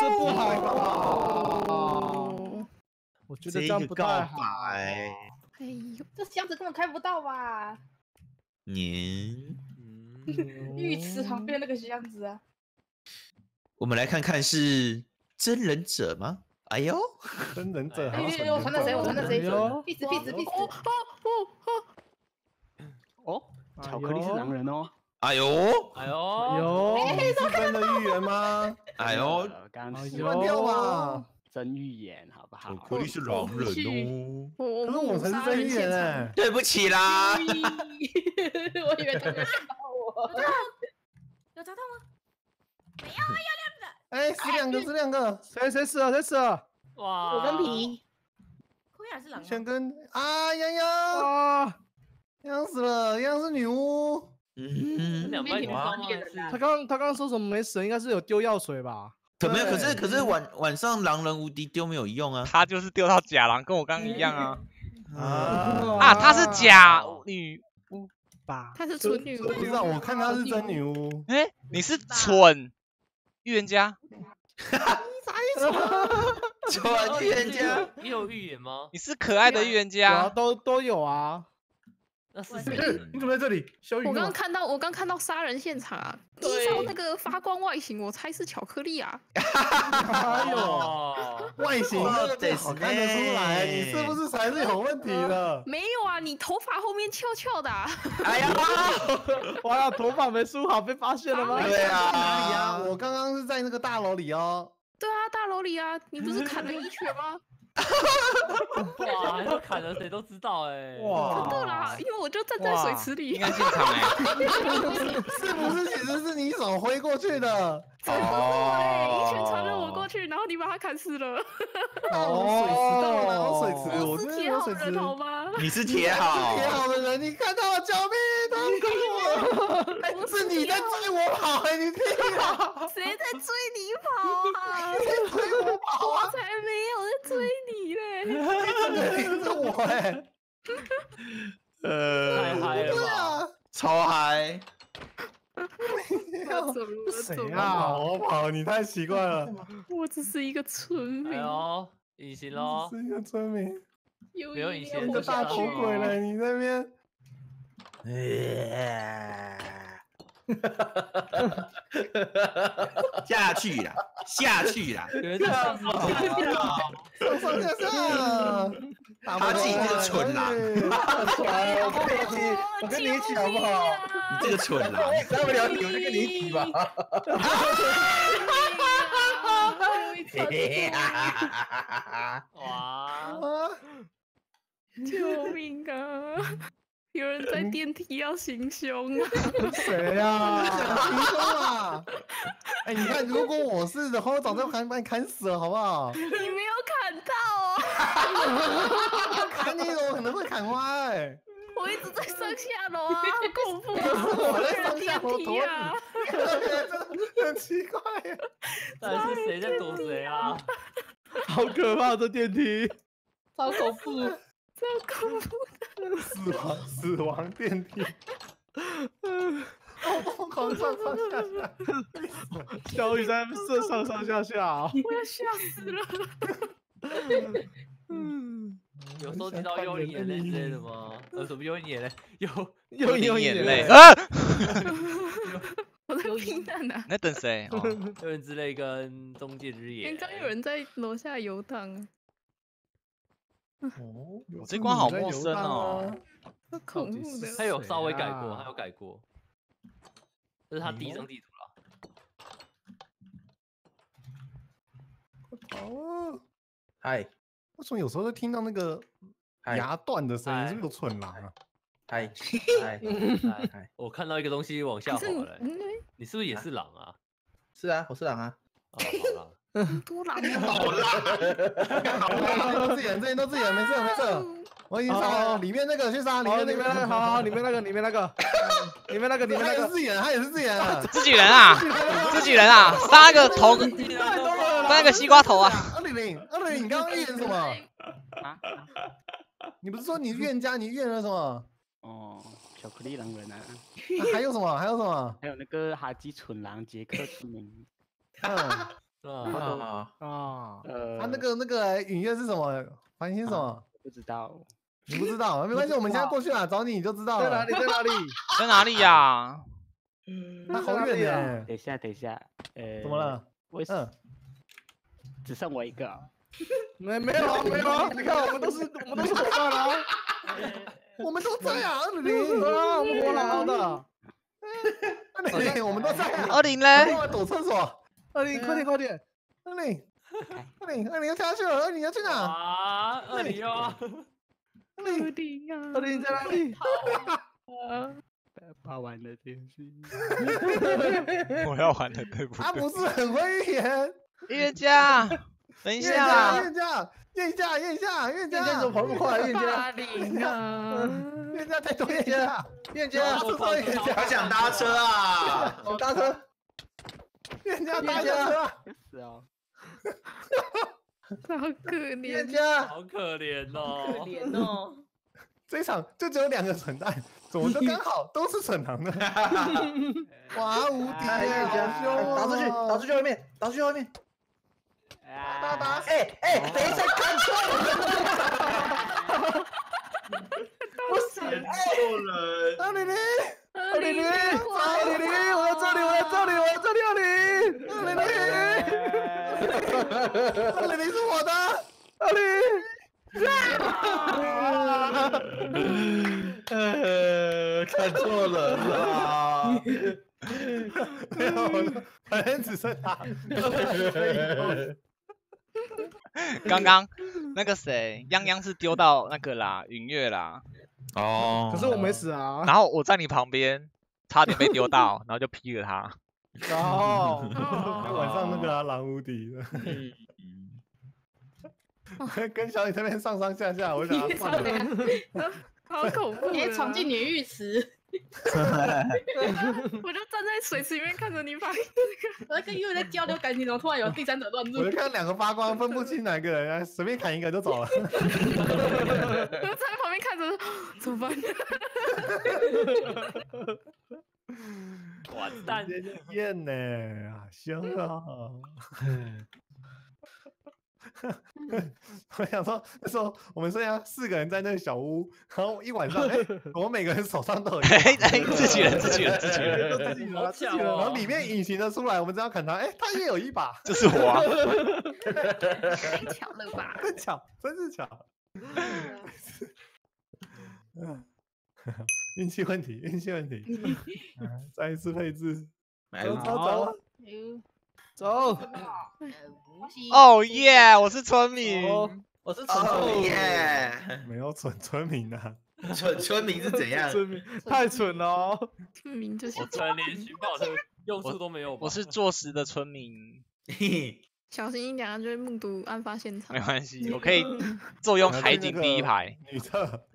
这不好吧？哦，我觉得这样不太好。白，哎呦，这箱子根本开不到吧？您，嗯，浴池旁边那个箱子啊，我们来看看是真人者吗？哎呦，真人者哎呦，我传到谁？我传到谁哎呦？壁纸壁纸壁纸，哦，巧克力是狼人哦。哎呦，哎呦，有言吗？哎呦，呃刚乱跳吧！真预言，好不好？巧克力是狼人哦。我我可是我才是真预言哎。对不起啦，我以为他没看到我。有找到吗？哎，死两个，死两个，谁谁死了？谁死了？哇，我跟皮，灰还是狼吗？先跟啊洋洋，啊！洋死了，洋是女巫。嗯，他刚他刚刚说什么没死，应该是有丢药水吧？可没有，可是可是晚晚上狼人无敌丢没有用啊。他就是丢到假狼，跟我刚刚一样啊！啊啊，他是假女巫吧？他是纯女巫，不知道，我看他是真女巫。哎，你是 蠢预言家？啥意思？蠢预言家，你有预言吗？你是可爱的预言家？都都有啊。你怎么在这里？小雨我刚刚？看到我刚看到杀人现场啊，依照那个发光外形，我猜是巧克力啊。哎呦，哦，外形哦这个好看得出来，你是不是才是有问题的？没有啊，你头发后面翘翘的、啊。哎呀，哇呀，头发没梳好，被发现了吗？对哪里啊？啊，我刚刚是在那个大楼里哦。对啊，大楼里啊，你不是砍了一拳吗？哇，要砍了谁都知道哎。哇真的啦，因为我就站在水池里应。该进场哎。是不是其实是你手挥过去的？对，一拳传了我过去，然后你把他砍死了。哦，水池到哪有水池？我我是铁好人。好吗？你是铁好，铁好的人，你看到我救命！他救我！哎是你在追我跑，哎，你屁啊！谁在追你跑啊？追我跑我啊！才没有在追你嘞！这个人是我哎，太呃，嗨了超嗨，我怎么了？谁啊了？我跑，你太奇怪了。我只是一个村哎民，哦，隐形喽！是一个村民，有没有以前一个大头鬼了，你那边。下去啦，下去啦，有人在上？上上下下，打他自己这个蠢狼狼，我跟你一起，我跟你一起好不好？你这个蠢狼，大不了你我就跟你一起吧。哇，啊救命啊！有人在电梯要行凶啊！谁呀？行凶啊！哎，你看，如果我是的话，我早就把你砍死了，好不好？你没有砍到哦，砍你，我可能会砍歪。哎我一直在上下楼啊，好 恐怖啊！我在上电下楼躲梯啊！你，很奇怪啊。到底是谁在躲谁啊？好可怕的电梯！超恐怖。超恐怖！死亡死亡电梯，我疯狂上上下下。小雨在射上上下下哦。我要吓死了！嗯，有收集到幽灵眼泪之类的吗？呃，什么幽灵眼泪？有又流眼泪泪。啊！我在避难啊！你在等谁？哦 幽灵之泪跟中介之眼。刚刚有人在楼下游荡啊，哦，我这关好陌生哦。好恐怖的。他有稍微改过，他有改过。这是他第一张地图了。哦，嗨为什么有时候会听到那个牙断的声音？嗨是不是有蠢狼啊？嗨 嗨，嗨，我看到一个东西往下滑了，嗯你是不是也是狼啊？是啊，我是狼啊，哦，好了，很多狼啊！好啦，好都自演，这些都自演，没事没事。我已经杀了，里面那个去杀，里好，面那个里面那个，好好，里面那个，里面那个，里面那个，里面他那个，自演，他也是自己人。自己人啊，自己人啊，杀那个头，杀那个西瓜头啊！二零零，二零零，你刚刚预言什么？啊，你不是说你预言家，你预言了什么？哦，巧克力狼人啊，啊还有什么？还有什么？还有那个哈基蠢狼杰克村民，嗯，是吧？然后都那个那个影院是什么？繁星什么？不知道。你不知道？没关系，我们现在过去了，找你你就知道了。在哪里？在哪里？在哪里呀？嗯他好远呢。等一下，等一下，呃，怎么？了？为什嗯，只剩我一个？没没有啊，没有啊！你看我们都是我们都是伙伴啊！我们都在啊，二零对啊，我们活好好的。二零，我们都在啊。二零嘞？我躲厕所。二零，快点快点！二零，二零，二零要跳下去了。二零要去哪？啊，二零哦，二零，二零呀，二零在哪里？把玩的电视。我要玩的，对不对他不是很会预言。预言家，等一预下啦言家，预言家，预言家，预言家，燕家怎么跑那么快？燕家，八零啊，预言家太多预言家，燕家，他是说预言家，还想搭车啊？我搭车。预言家搭车啊。是啊。好可怜。燕家，好可怜哦可哦。怜哦。这一场就只有两个蠢蛋，怎么都刚好都是蠢狼的。哇，无敌哎，耶！燕家，好凶打出去，哦打出去外面，打出去外面。打打啊！哎哎，等一下，看错了。不是，二零零，二零零，二零零，我在这里，我在这里，我在这里，二零，二零零，二零零是我的。二零。呃，看错了啦。没有，反正只剩他。刚刚那个谁，泱泱是丢到那个啦，云月啦，哦，可是我没死啊。然后我在你旁边，差点被丢到，然后就劈了他。然后，晚上那个啊，狼无敌的，跟小李这边上上下下，我想要放了。好恐怖！你还闯进女浴池，我就站在水池里面看着你把我在跟悠悠在交流感情，怎么突然有第三者乱入我就？看两个发光，分不清哪个人，随便砍一个就走了。我就站在旁边看着，怎么办？完蛋！艳呢，好凶啊！我想说，那时候我们剩下四个人在那个小屋，然后一晚上，哎、我们每个人手上都有一把哎哎，自己人，自己人，自己人，都自己人，自己人。好巧哦然后里面隐形的出来，我们只要砍他，哎、他也有一把，就是我啊。太巧了吧？真巧，真是巧。嗯运气问题，运气问题。嗯再一次配置，走买五走走，走。哦耶，我是村民。哦，我是村耶！没有蠢村民啊，蠢村民是怎样？村民太蠢了哦。村民就是我居然连寻宝的用处都没有吧。我是坐实的村民，小心一点啊，就会目睹案发现场没。关系，我可以坐拥海景第一排。女厕。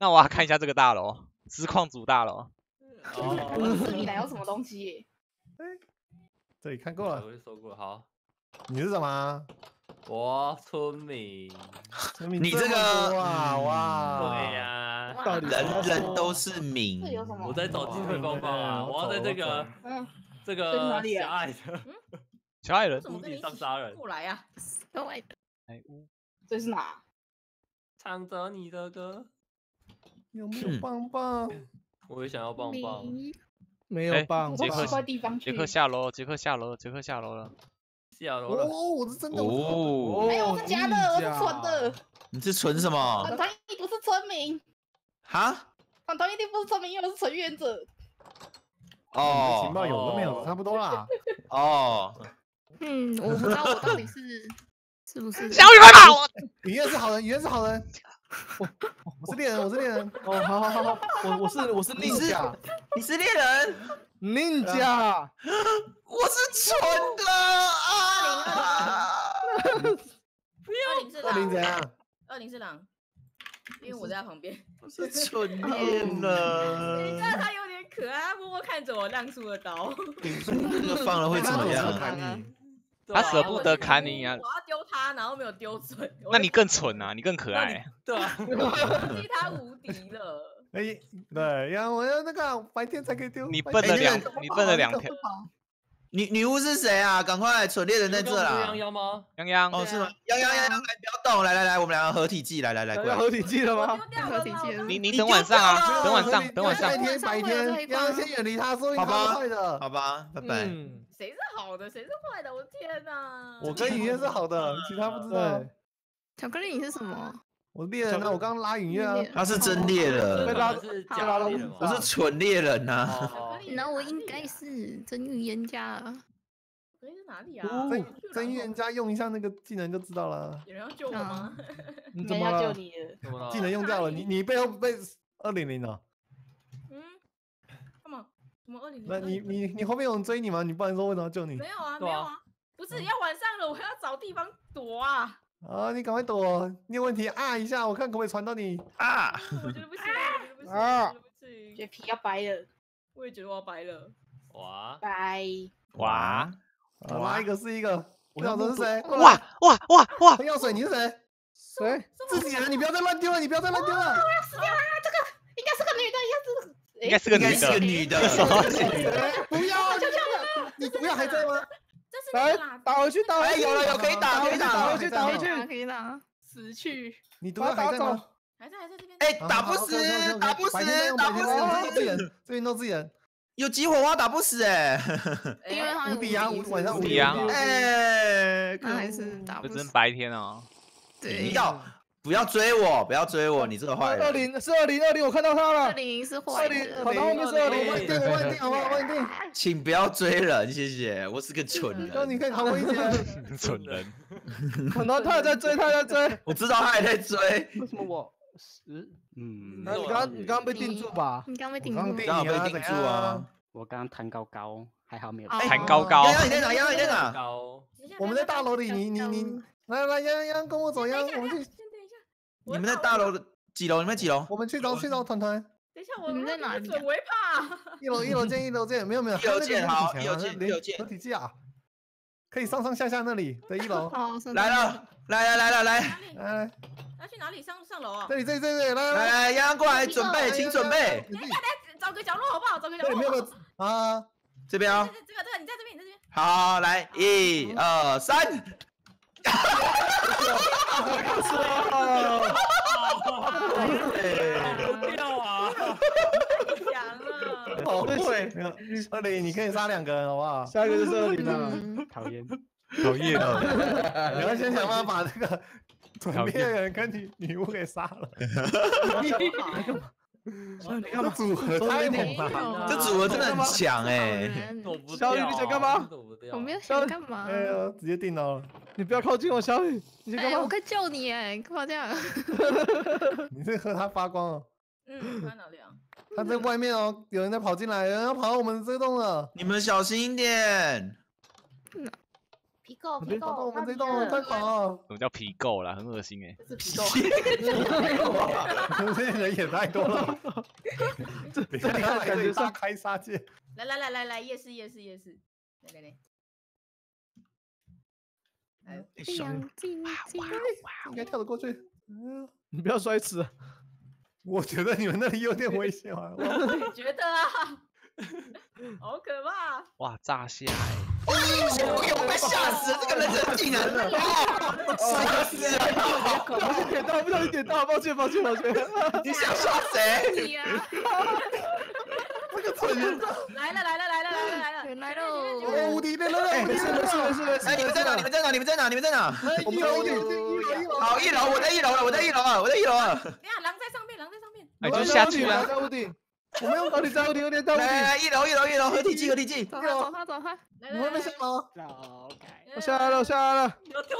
那我要看一下这个大楼，实况组大楼。哦，我是你来有什么东西耶？这里看过了，我会说过。好，你是什么啊？我村民。村民你这么个多啊哇！对呀，到底人人都是民这，有什么？我在找机会帮忙啊！我要在这个嗯，这个里啊狭隘的小矮人怎么跟你一起上杀人过来呀？各位，哎呜这是哪？唱着你的歌，有没有嗯棒棒？我也想要棒棒。没有棒杰克奇怪地方去杰。克下楼，杰克下楼，杰克下楼了。下楼了，哦，我是真的，我哦，没有，我是假的，我是蠢的。你是存什么反？团一不是村民，哈？反团一定不是村民，因为我是纯原者。是哦情报有都没有，哦差不多啦。哦，嗯，我不知道我到底是 是不是小雨快跑！我雨燕是好人，雨燕是好人。我我是猎人，我是猎人。哦，好好好好，我我是我是你是 ninja 你是猎人，ninja，我是蠢的啊！二零是二零怎狼，样？二零是狼，因为我在他旁边。我是蠢恋了你。看他有点可爱，他默默看着我亮出了刀。这个放了会怎么他样？他舍不得砍你啊我要丢他，然后没有丢准。那你更蠢啊，你更可爱。对啊，我替他无敌了。哎，对呀，我要那个白天才可以丢。你笨了两，你笨了两条怎么。跑女女巫是谁啊？赶快，蠢猎人在这啦泱！泱吗？泱泱，哦，是吗？对啊泱泱泱泱，来不要动，来来来，我们两个合体技，来来来，要 合体技了吗？合体技了你你你等晚上啊，等晚上，等晚上白。天白天，要先远离他，说明他好吧是坏的。好吧，拜拜。嗯，谁是好的，谁是坏的？我的天哪！我跟影院是好的，其他不知道。，巧克力你是什么？我猎人啊，我刚刚拉影院啊。他是真猎人被，拉你们是好假猎人？我是蠢猎人呐。哦那我应该是真预言家啊。可以在哪里啊？真真预言家用一下那个技能就知道了，有人要救我吗？你怎么了没人要救？你了？怎么了技能用掉了，你你背后被二零零了。嗯，干嘛？什么二零零？那你你你后面有人追你吗？你不然说为什么要救你没？有啊，没有啊，不是要晚上了，我要找地方躲啊！啊，你赶快躲！你有问题啊一下，我看可不可以传到你。啊！我觉得不行，我觉得不行，啊我觉得不行觉得皮要白了，我也觉得我要白了。哇，白。哇啊，拉一个是一个。我想说是谁？哇哇哇哇！黑曜水，你是谁？谁？自己人，你不要再乱丢了，你不要再乱丢了。应该是个女的，应该是个应该是个应女该是个的。女的。哎不要，你不要还在吗？来打回去，打回哎，去。有了，有可以打，可以打打回。去，打回去。啊可以打。死去，你毒药还在吗？。还在还在这边。哎，好打不死，打不死，打不白天再用这边都自己。人，这边都自人。有集火花打不死哎。因为他有无敌啊无无晚上五比啊哎，看还是打不死。这真白天哦。对，要不要追我？不要追我，你这个坏人。二零是二零二零，我看到他了。二零是坏二零，的。跑到后面是二我零。稳定，我万定，好不好？万定。请不要追人，谢谢。我是个蠢人，你可以逃过一劫。蠢人。然后他还在追，他还在追。我知道他也在追。为什么我十？嗯那你刚刚你刚刚被定住吧？你刚被定住刚刚被定住啊！！我刚刚弹高高，还好没有哦弹高高洋洋你在哪？洋洋你在哪？高，等一下我们在大楼里，你你你，来来，洋洋跟我走，洋洋，我们去，先等一下，你们在大楼的几楼？你们几楼？我们去找去找团团。等一下，我们在哪里我会怕。一楼一楼见一楼见，没有没有，一楼见好一一楼见一楼见合体技啊，可以上上下下那里的一楼。哦，是来了，来了来了来？来来要去哪里？上上楼啊这？里这里这里，来来来来，洋洋过来，准备，请准备。你自己找个角落好不好？找个角这里没有落。个啊，这边啊这，这个这个你在这边，你在这边。好，来，一二三，不掉啊！太强了。好会。二零，你可以杀两个人好不好？下一个就是二零了。嗯，讨厌。讨厌哦。你要先想办法把这个准猎人跟女女巫给杀了。你干嘛？组合太猛了。这组合真的很强哎。小雨你想干嘛。我没有想干嘛。哎呀，直接定到了。你不要靠近我，小雨。你在哎，干嘛？我可以救你哎，干嘛这样？你在和他发光哦。嗯，在哪里啊？他在外面哦，有人在跑进来，有人要跑到我们这栋了。你们小心一点。皮够跑皮够，到我们这栋了，到你了！什么叫皮够啦？很恶心哎。这是皮够。这些人也太多了。这这里看感觉上大开杀戒。来来来来来，夜市夜市夜市，来来来。来，亮晶晶，应该跳得过去。嗯，你不要摔死。我觉得你们那里有点危险啊。我 我也觉得啊，好可怕。哇，炸虾哎！我我被吓死了，这个人真竟然吓死了！不小心点到，不小心点到，抱歉，抱歉，抱歉。你想杀谁？你呀，这个蠢人，来了来了来了来了来了，原来我喽。无敌的了！哎，没事没事没事没事。哎，你们在哪？你们在哪？你们在哪？你们在哪？哎一楼一楼一楼。好，一楼，我在一楼了，我在一楼啊，我在一楼了。等一下狼在上面，狼在上面。哎，就下去了，啊！在屋顶。我们用高你在屋顶，有点在屋顶。来来来，一楼，一楼，一楼，合体技，合体技。走他走他走他，来你会被来来下楼？我下来了，我下来了。你要掉？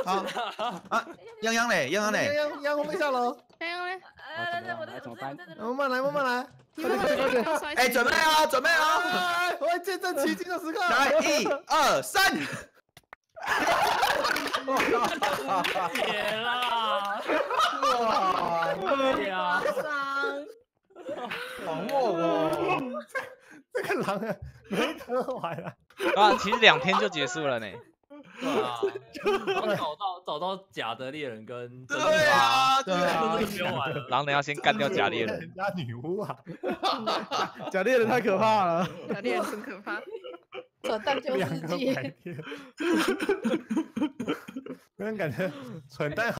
啊，泱泱嘞，泱泱杨嘞，杨杨，我被下楼。这样嘞，呃，来来我在我在我在这里。慢慢来，慢慢来。快点快点快点！哎，准备哦，准备哦，哎，我要见证奇迹的时刻。来，一二三，铁 啦！哇，对呀，伤，好猛哦！这个狼啊，没得玩了。啊，其实两天就结束了呢。对啊，然后找到找到假的猎人跟真对啊，对啊真的不用玩了。狼人要先干掉假猎人。人家女巫啊，假猎人太可怕了。假猎人很可怕。走蠢蛋救两世界。有人感觉蠢蛋